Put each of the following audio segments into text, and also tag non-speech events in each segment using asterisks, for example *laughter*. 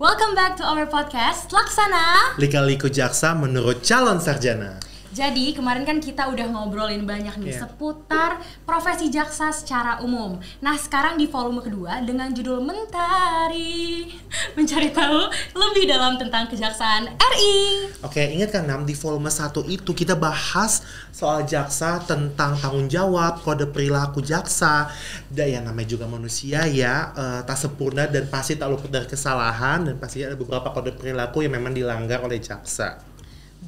Welcome back to our podcast Laksana. Lika-liku jaksa menurut calon sarjana. Jadi kemarin kan kita udah ngobrolin banyak nih Iya. seputar profesi jaksa secara umum. Nah sekarang di volume kedua dengan judul Mentari mencari tahu lebih dalam tentang kejaksaan RI. Oke, ingat kan Nam, di volume 1 itu kita bahas soal jaksa tentang tanggung jawab, kode perilaku jaksa. Dan ya namanya juga manusia ya, eh, tak sempurna dan pasti tak luput dari kesalahan dan pasti ada beberapa kode perilaku yang memang dilanggar oleh jaksa.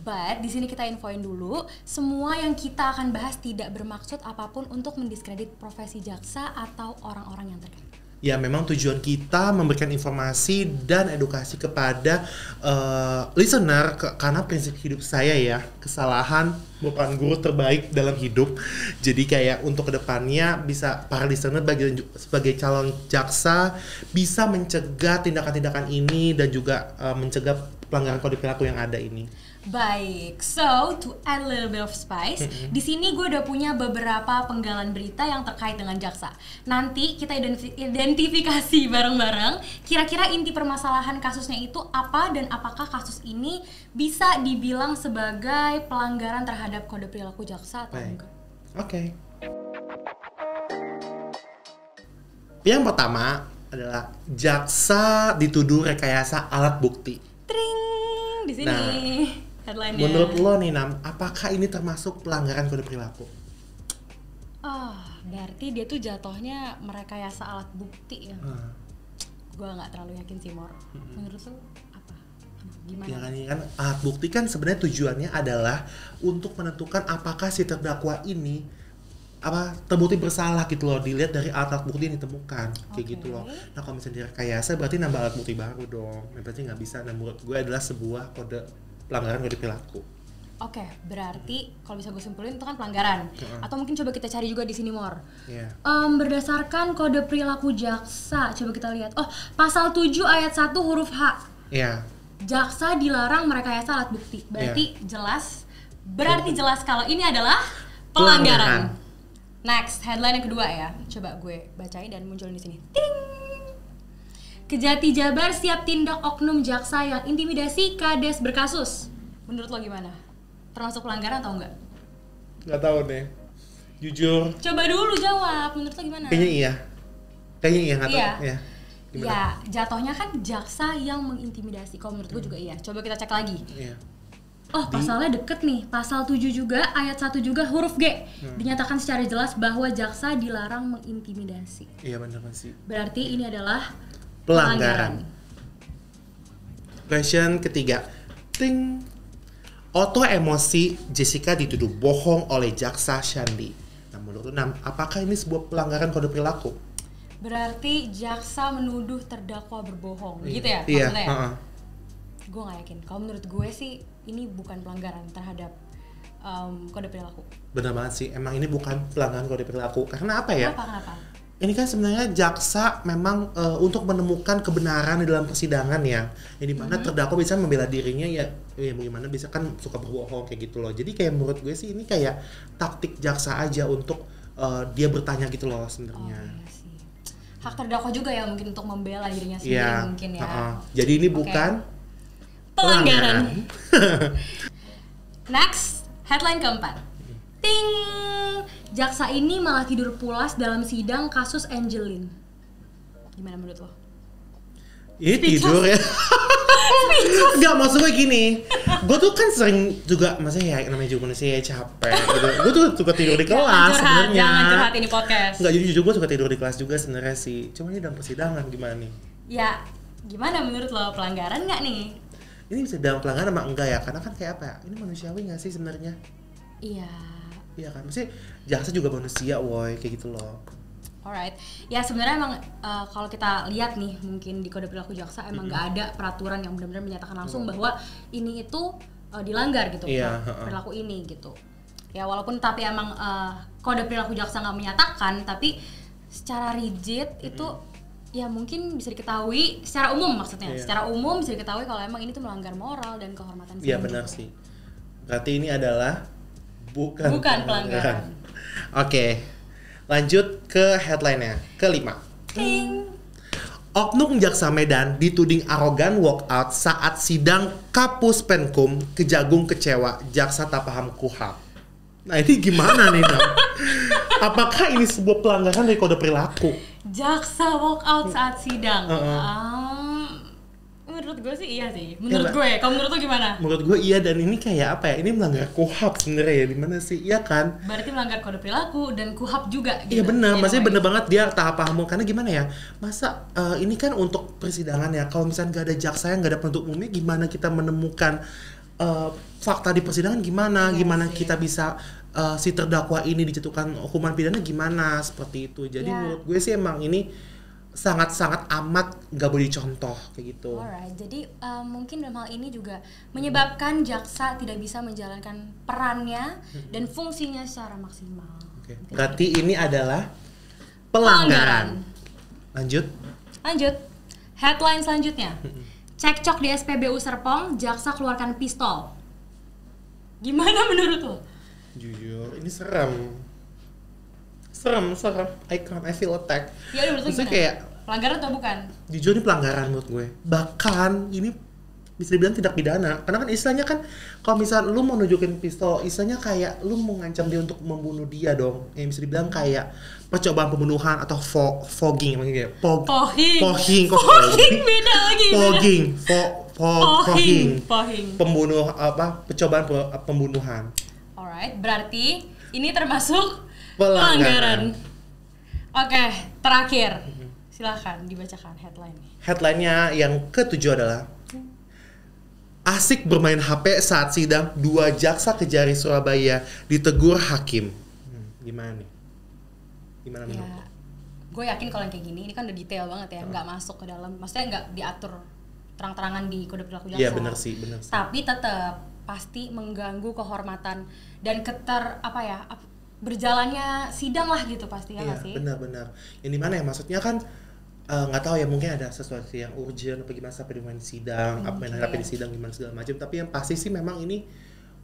But di sini kita infoin dulu, semua yang kita akan bahas tidak bermaksud apa pun untuk mendiskredit profesi jaksa atau orang-orang yang terkait. Ya memang tujuan kita memberikan informasi dan edukasi kepada eh, listener ke- karena prinsip hidup saya ya kesalahan merupakan guru terbaik dalam hidup. Jadi kayak untuk ke depannya bisa para listener bagi, sebagai calon jaksa bisa mencegah tindakan-tindakan ini dan juga eh, mencegah pelanggaran kode perilaku yang ada ini. Baik, so to add a little bit of spice, di sini gue udah punya beberapa penggalan berita yang terkait dengan jaksa. Nanti kita identifi- identifikasi *laughs* bareng-bareng, kira-kira inti permasalahan kasusnya itu apa dan apakah kasus ini bisa dibilang sebagai pelanggaran terhadap kode perilaku jaksa atau Baik. enggak? Oke. Yang pertama adalah jaksa dituduh rekayasa alat bukti. Tring di sini Nah, headline-nya. Menurut lo nih Nam, apakah ini termasuk pelanggaran kode perilaku? Ah, berarti dia tuh jatuhnya merekayasa alat bukti ya. Hmm. gue nggak terlalu yakin sih Mor menurut lo apa gimana Ya kan, ini kan alat bukti kan sebenarnya tujuannya adalah untuk menentukan apakah si terdakwa ini apa terbukti bersalah gitu loh dilihat dari alat bukti yang ditemukan kayak Oke. gitu loh. Nah kalau misalnya direkayasa berarti nambah alat bukti baru dong. Nah, berarti nggak bisa. Nah menurut gue adalah sebuah kode pelanggaran kode perilaku. oke berarti kalau bisa gue simpulin itu kan pelanggaran. Atau mungkin coba kita cari juga di sini Mor. Ya. Em, berdasarkan kode perilaku jaksa coba kita lihat. Oh pasal 7 ayat 1 huruf H. Ya. jaksa dilarang merekayasa alat bukti. Berarti jelas. Berarti jelas kalau ini adalah pelanggaran. Next headline yang kedua ya. Coba gue bacain dan munculin di sini. Ting Kejati Jabar siap tindak oknum jaksa yang intimidasi kades berkasus menurut lo gimana termasuk pelanggaran atau enggak Nggak tahu deh. Jujur. coba dulu jawab menurut lo gimana Kayaknya iya. Kayaknya iya nggak tahu. Iya. Ya. Gimana? ya jatuhnya kan jaksa yang mengintimidasi kalau menurut gue juga iya coba kita cek lagi Iya. Oh, pasalnya deket nih. Pasal 7 juga, ayat 1 juga huruf G. Dinyatakan secara jelas bahwa jaksa dilarang mengintimidasi. Iya benar sih. Berarti ini adalah Pelanggaran. Question ketiga. Ting. Oto emosi Jessica dituduh bohong oleh jaksa Shandi. Nah, menurut lu, Nam, apakah ini sebuah pelanggaran kode perilaku? Berarti jaksa menuduh terdakwa berbohong. Gitu ya? Iya. ya? heeh. Gue gak yakin. Kalau menurut gue sih ini bukan pelanggaran terhadap em, kode perilaku. Benar banget sih. Emang ini bukan pelanggaran kode perilaku. Karena apa ya? Kenapa? Kenapa? Ini kan sebenarnya jaksa memang eh, untuk menemukan kebenaran di dalam persidangan ya, yang di mana Mm-hmm. terdakwa bisa membela dirinya ya, ya bagaimana bisa kan suka berbohong kayak gitu loh. Jadi kayak menurut gue sih ini kayak taktik jaksa aja untuk eh, dia bertanya gitu Oh loh sebenarnya. iya sih. Hak terdakwa juga ya mungkin untuk membela dirinya sendiri Iya. mungkin ya. heeh. Jadi ini bukan Pelanggaran. *laughs* Next, headline keempat. Ting, jaksa ini malah tidur pulas dalam sidang kasus Angelin. Gimana menurut lo? Ini tidur ya. *laughs* Enggak maksud gue gini. Gue tuh kan sering juga maksudnya ya namanya juga manusia ya capek gitu. Gue tuh suka tidur di kelas sebenarnya. jangan curhat ini podcast. Enggak jadi jujur gue suka tidur di kelas juga sebenarnya sih. Cuma ini dalam persidangan gimana nih? Ya, gimana menurut lo pelanggaran nggak nih? Ini bisa dalam pelanggaran sama enggak ya? Karena kan kayak apa ya? Ini manusiawi nggak sih sebenarnya? Iya. Iya kan? Maksudnya jaksa juga manusia, woi, kayak gitu loh. Alright, ya sebenarnya emang uh, kalau kita lihat nih mungkin di kode perilaku jaksa emang nggak ada peraturan yang benar-benar menyatakan langsung bahwa ini itu uh, dilanggar gitu Iya, per- heeh. perilaku ini gitu. Ya walaupun tapi emang uh, kode perilaku jaksa nggak menyatakan, tapi secara rigid itu ya mungkin bisa diketahui secara umum maksudnya, Iya. secara umum bisa diketahui kalau emang ini tuh melanggar moral dan kehormatan. Iya benar sih. Berarti ini adalah bukan, Bukan pelanggaran. *laughs* Oke, lanjut ke headline-nya. Kelima. Ting. Oknum Jaksa Medan dituding arogan walkout saat sidang Kapus Penkum Kejagung kecewa jaksa tak paham kuhap. Nah ini gimana nih Nam? *laughs* Apakah ini sebuah pelanggaran dari kode perilaku? Jaksa walkout saat sidang. Uh-uh. Um, menurut gue sih iya sih. Menurut Mbak. gue, kalau menurut lo gimana? Menurut gue iya dan ini kayak apa ya? Ini melanggar kuhap sebenarnya ya di mana sih? Iya kan? Berarti melanggar kode perilaku dan kuhap juga. Iya gitu. benar, Iya, maksudnya bener banget dia tak paham karena gimana ya? Masa eh, ini kan untuk persidangan ya. Kalau misalnya nggak ada jaksa yang nggak ada penuntut umumnya, gimana kita menemukan eh, fakta di persidangan gimana? Iya gimana sih. kita bisa eh, si terdakwa ini dijatuhkan hukuman pidana gimana seperti itu. Jadi Iya. menurut gue sih emang ini sangat-sangat amat nggak boleh dicontoh kayak gitu. Alright, jadi um, mungkin dalam hal ini juga menyebabkan jaksa tidak bisa menjalankan perannya dan fungsinya secara maksimal. Oke. Berarti ini adalah pelanggaran. Lanjut. Lanjut, headline selanjutnya. Cekcok di SPBU Serpong, jaksa keluarkan pistol. Gimana menurut lo? Jujur, ini serem. Serem, serem. I come, I feel attack. Ya udah menurut kayak Pelanggaran atau bukan? jujur ini pelanggaran menurut gue. Bahkan ini bisa dibilang tidak pidana. Karena kan istilahnya kan kalau misal lu mau nunjukin pistol, istilahnya kayak lu mau ngancam dia untuk membunuh dia dong. Yang bisa dibilang kayak percobaan pembunuhan atau fo fogging maksudnya kayak pog Pohing. Pohing, kok Pohing beda lagi. Fogging, fo fo Pohing. fogging. Pohing. Pembunuh apa? Percobaan pe- pembunuhan. Alright, berarti ini termasuk Pelanggaran. Oke, terakhir. Silahkan dibacakan headline Headline-nya yang ketujuh adalah Asik bermain HP saat sidang dua jaksa kejari Surabaya ditegur hakim. Hmm, gimana nih? Gimana Ya, menurut? gue yakin kalau yang kayak gini, ini kan udah detail banget ya, nggak masuk ke dalam, maksudnya nggak diatur terang-terangan di kode perilaku jaksa. Iya benar sih, benar sih. Tapi tetap pasti mengganggu kehormatan dan keter apa ya ap- berjalannya sidang lah gitu pasti ya Iya, sih? benar-benar. Yang di mana ya maksudnya kan eh, nggak tahu ya mungkin ada sesuatu yang urgent apa gimana sampai di main sidang, apa yang Mungkin, hadapi iya. di sidang gimana segala macam. Tapi yang pasti sih memang ini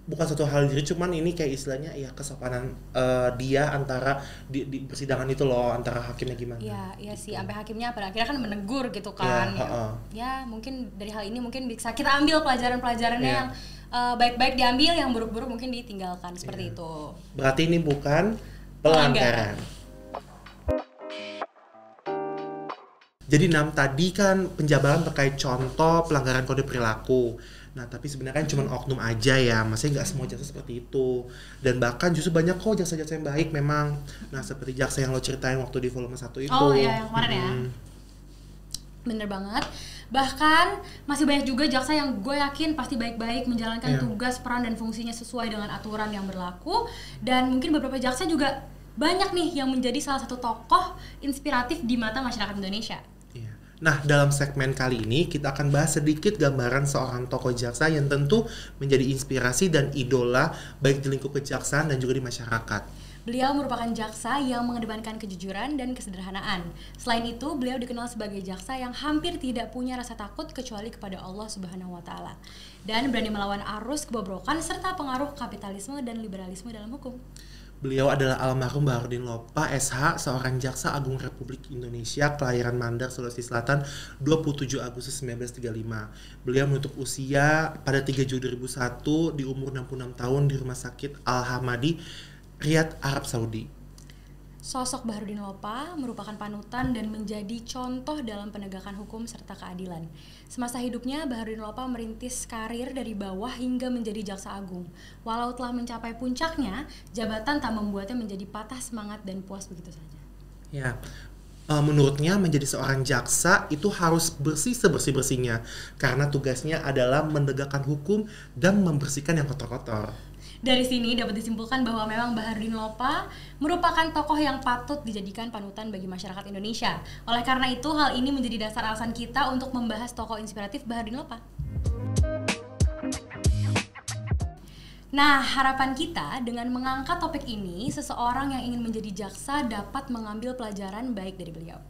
bukan satu hal diri, cuman ini kayak istilahnya ya kesopanan eh, dia antara di, di persidangan itu loh antara hakimnya gimana. Iya, iya sih. Sampai hakimnya pada akhirnya kan menegur gitu Iya, kan. ya, ha-ha. ya, mungkin dari hal ini mungkin bisa kita ambil pelajaran-pelajarannya Iya. yang uh, baik-baik diambil, yang buruk-buruk mungkin ditinggalkan seperti Iya. itu. Berarti ini bukan Pelanggaran. pelanggaran. Jadi Nam tadi kan penjabaran terkait contoh pelanggaran kode perilaku. Nah tapi sebenarnya kan cuma oknum aja ya, maksudnya nggak semua jaksa seperti itu. Dan bahkan justru banyak kok jaksa-jaksa yang baik memang. Nah seperti jaksa yang lo ceritain waktu di volume 1 itu. Oh, iya, yang kemarin ya. Mm-mm. Bener banget. Bahkan masih banyak juga jaksa yang gue yakin pasti baik-baik menjalankan Iya. tugas, peran dan fungsinya sesuai dengan aturan yang berlaku. Dan mungkin beberapa jaksa juga banyak nih yang menjadi salah satu tokoh inspiratif di mata masyarakat Indonesia. Iya. Nah, dalam segmen kali ini kita akan bahas sedikit gambaran seorang tokoh jaksa yang tentu menjadi inspirasi dan idola baik di lingkup kejaksaan dan juga di masyarakat. Beliau merupakan jaksa yang mengedepankan kejujuran dan kesederhanaan. Selain itu, beliau dikenal sebagai jaksa yang hampir tidak punya rasa takut kecuali kepada Allah Subhanahu wa taala dan berani melawan arus kebobrokan serta pengaruh kapitalisme dan liberalisme dalam hukum. Beliau adalah almarhum Baharudin Lopa SH, seorang jaksa agung Republik Indonesia, kelahiran Mandar, Sulawesi Selatan, 27 Agustus 1935. Beliau menutup usia pada 3 Juli 2001 di umur 66 tahun di Rumah Sakit Al-Hamadi, Riyadh, Arab Saudi. Sosok Baharudin Lopa merupakan panutan dan menjadi contoh dalam penegakan hukum serta keadilan. Semasa hidupnya, Baharudin Lopa merintis karir dari bawah hingga menjadi jaksa agung. Walau telah mencapai puncaknya, jabatan tak membuatnya menjadi patah semangat dan puas begitu saja. Ya, eh, menurutnya menjadi seorang jaksa itu harus bersih sebersih-bersihnya karena tugasnya adalah menegakkan hukum dan membersihkan yang kotor-kotor. Dari sini dapat disimpulkan bahwa memang Baharudin Lopa merupakan tokoh yang patut dijadikan panutan bagi masyarakat Indonesia. Oleh karena itu, hal ini menjadi dasar alasan kita untuk membahas tokoh inspiratif Baharudin Lopa. Nah, harapan kita dengan mengangkat topik ini, seseorang yang ingin menjadi jaksa dapat mengambil pelajaran baik dari beliau.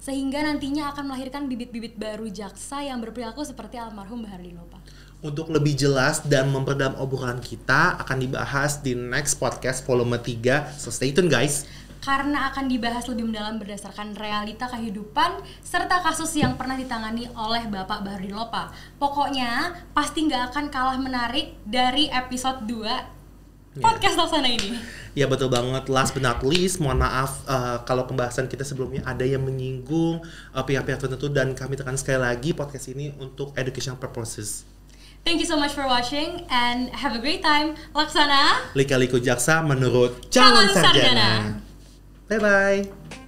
Sehingga nantinya akan melahirkan bibit-bibit baru jaksa yang berperilaku seperti almarhum Baharudin Lopa. Untuk lebih jelas dan memperdalam obrolan kita akan dibahas di next podcast volume 3. So stay tune guys. karena akan dibahas lebih mendalam berdasarkan realita kehidupan serta kasus yang pernah ditangani oleh Bapak Bahri Lopa. Pokoknya pasti nggak akan kalah menarik dari episode 2 podcast Laksana ini. Ya betul banget. Last but not least, mohon maaf uh, kalau pembahasan kita sebelumnya ada yang menyinggung uh, pihak-pihak tertentu dan kami tekan sekali lagi podcast ini untuk educational purposes. Thank you so much for watching and have a great time. Laksana. Lika-liku jaksa menurut calon, Calon sarjana. sarjana. Bye bye.